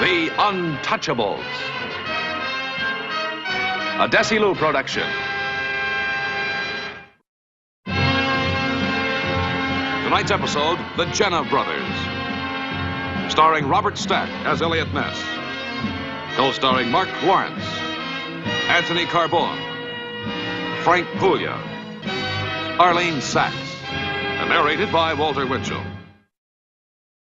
The Untouchables. A Desilu production. Tonight's episode, The Genna Brothers. Starring Robert Stack as Eliot Ness. Co-starring Marc Lawrence, Anthony Carbone, Frank Puglia, Arlene Sax, and narrated by Walter Winchell.